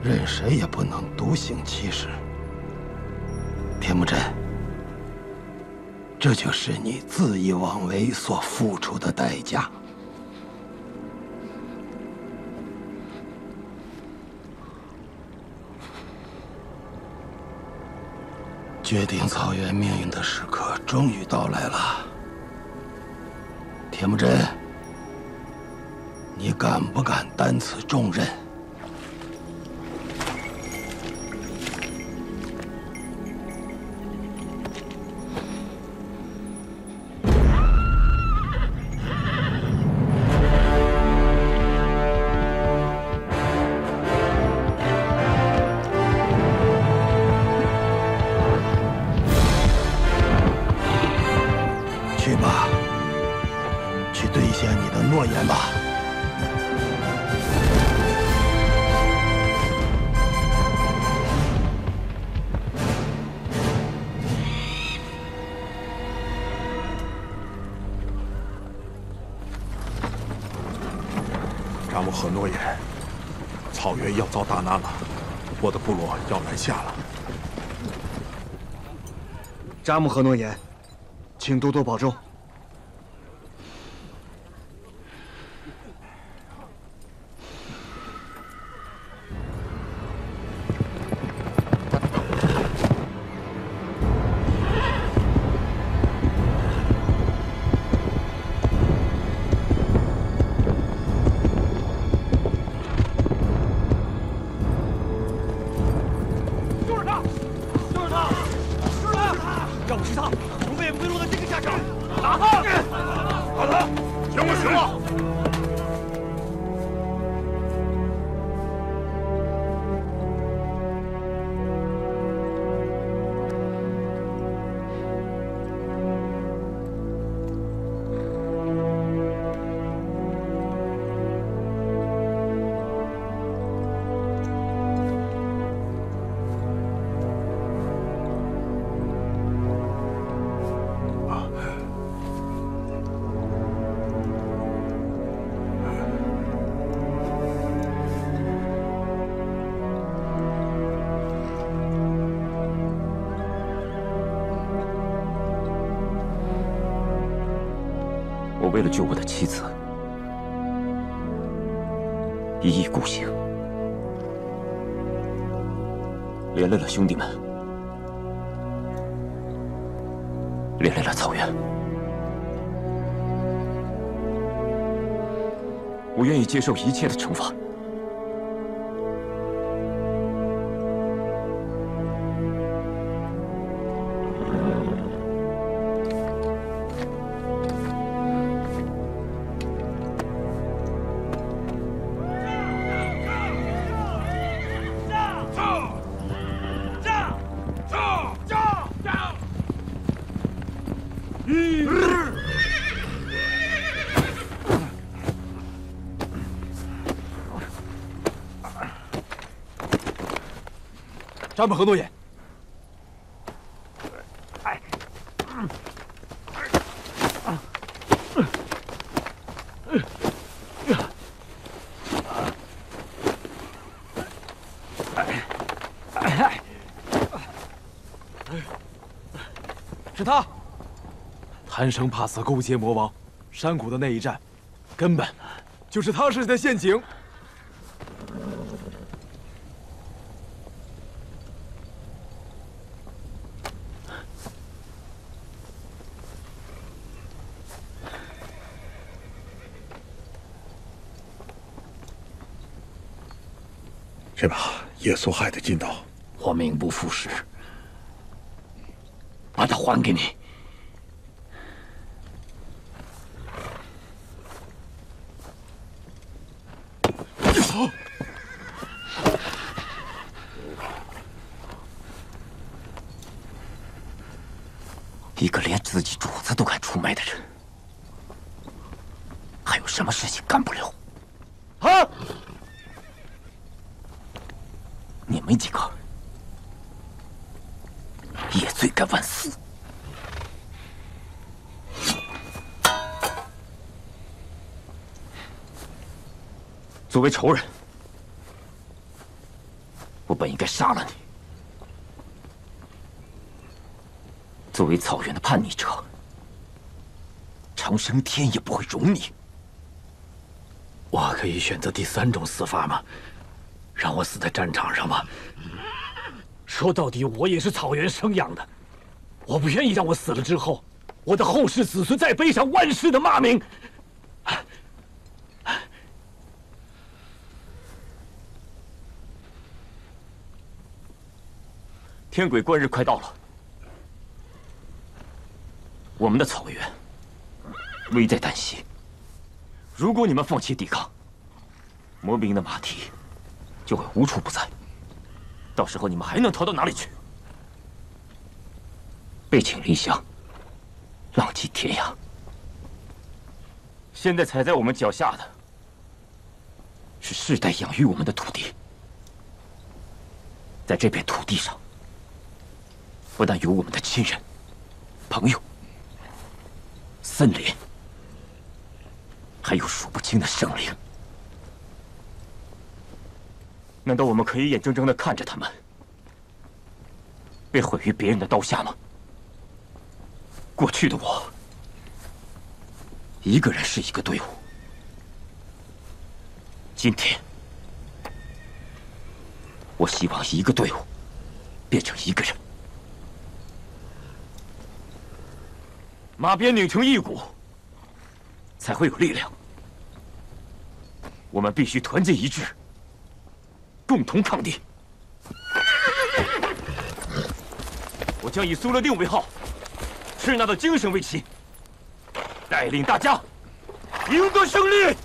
A: 任谁也不能独行其时。田木真。这就是你恣意妄为所付出的代价。决定草原命运的时刻终于到来了。田木真。你敢不敢担此重任？
S: 阿木和诺言
U: 请多多保重。
Y: 接受一切的惩罚。
O: 张本和诺言。是他，贪生怕死勾结魔王，山谷的那一战，根本就是他设下的陷阱。
U: 是耶稣害的金刀，
Q: 我命不副实，把它还给你。一个连自己主子都敢出卖的人，还有什么事情干不了？
O: 啊！
Q: 你们几个也罪该万死。作为仇人，我本应该杀了你；作为草原的叛逆者，长生天也不会容你。我可以选择第三种死法吗？让我死在战场上吗？说到底，我也是草原生养的，我不愿意让我死了之后，我的后世子孙再背上万世的骂名。天鬼观日快到了，我们的草原危在旦夕。如果你们放弃抵抗，魔兵的马蹄就会无处不在。到时候你们还能逃到哪里去？背井离乡，浪迹天涯。现在踩在我们脚下的，是世代养育我们的土地。在这片土地上，不但有我们的亲人、朋友、森林，还有数不清的生灵。难道我们可以眼睁睁的看着他们被毁于别人的刀下吗？过去的我，一个人是一个队伍。今天，我希望一个队伍变成一个人。马鞭拧成一股，才会有力量。我们必须团结一致，共同抗敌。我将以苏勒定为号，赤纳的精神为旗，带领大家赢得胜利。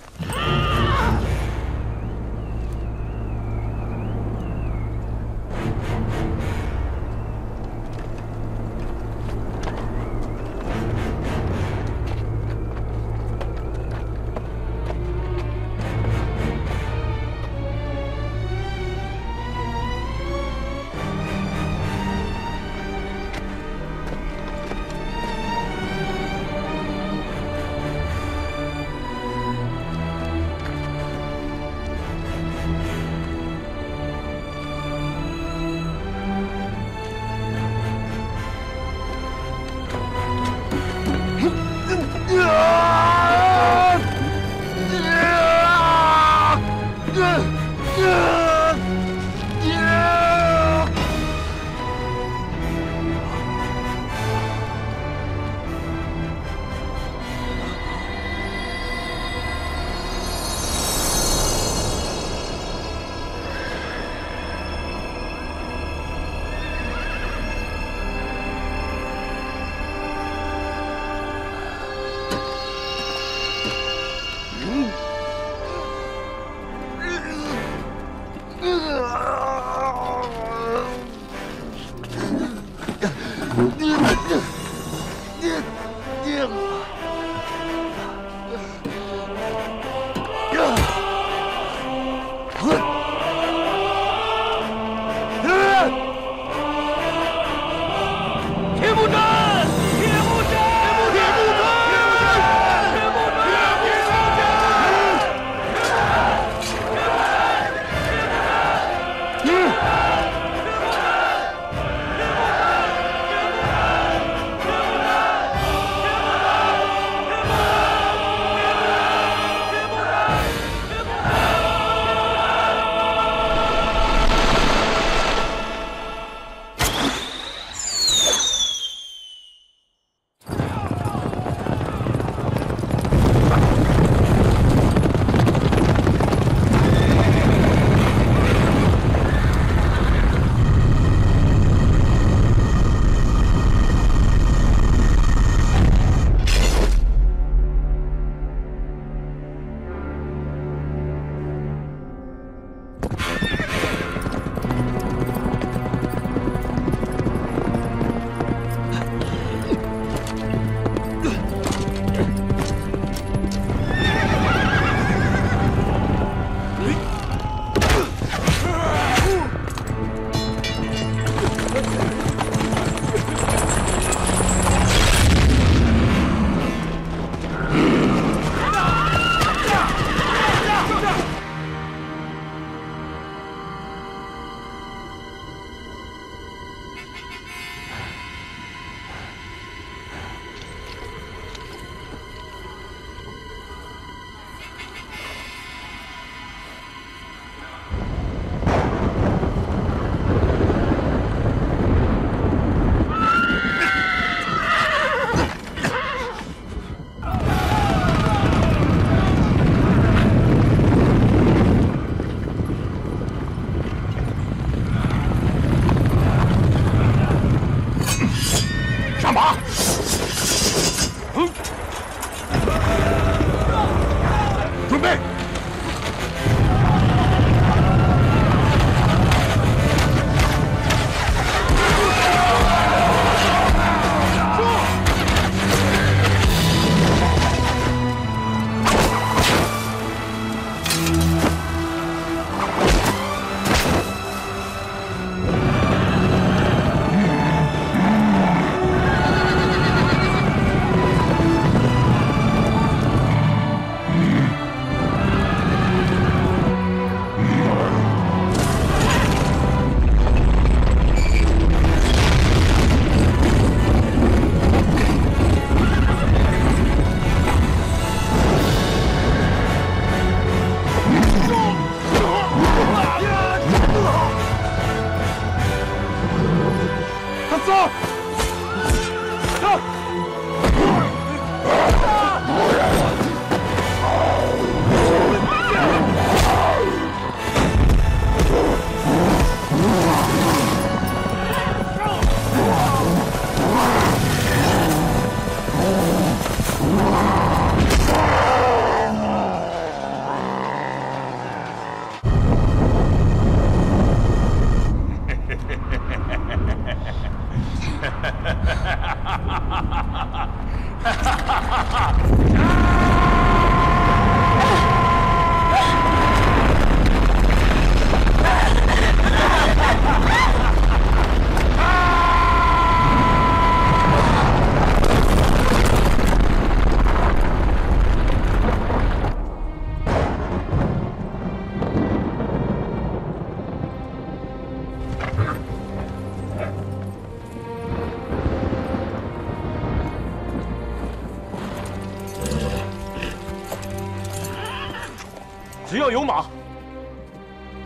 O: 有马，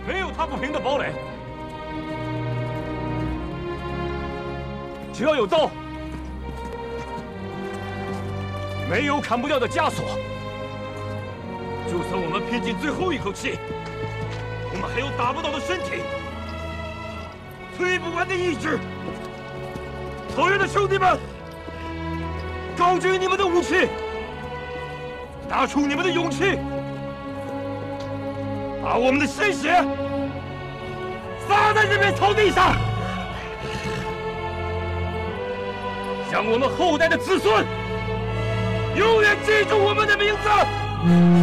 O: 没有踏不平的堡垒；只要有刀，没有砍不掉的枷锁。就算我们拼尽最后一口气，我们还有打不倒的身体，摧不完的意志。草原的兄弟们，高举你们的武器，拿出你们的勇气，把我们的鲜血洒在这片草地上，让我们后代的子孙永远记住我们的名字。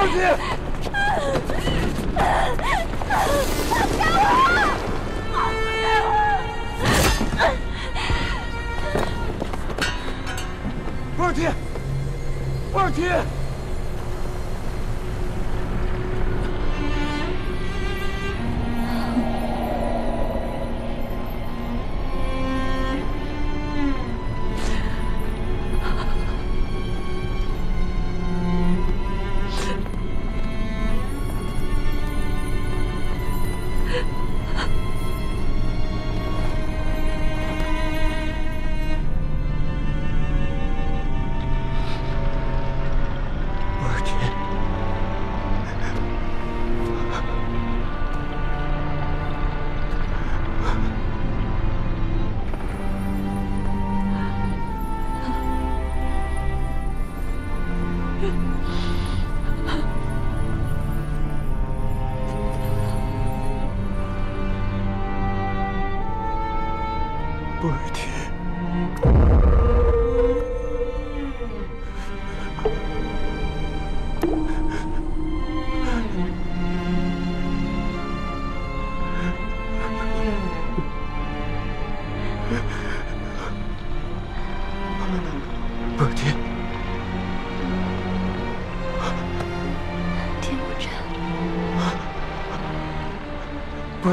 Q: 二
O: 姐！二姐！
Q: 二姐！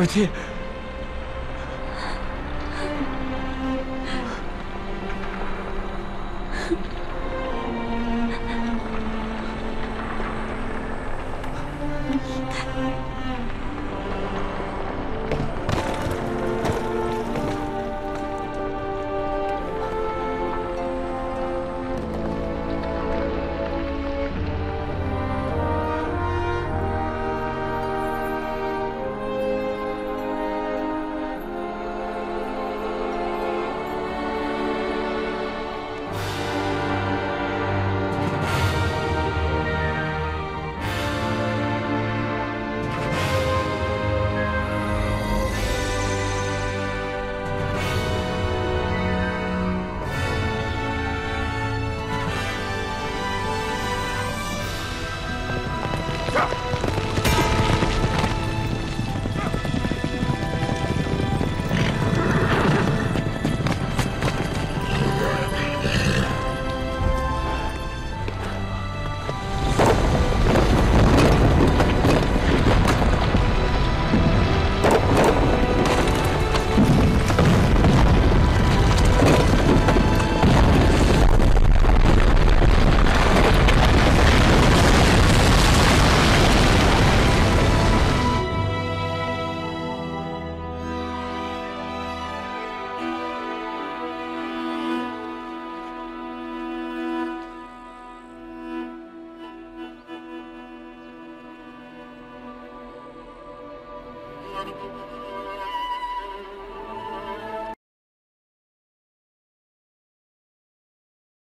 Q: Khi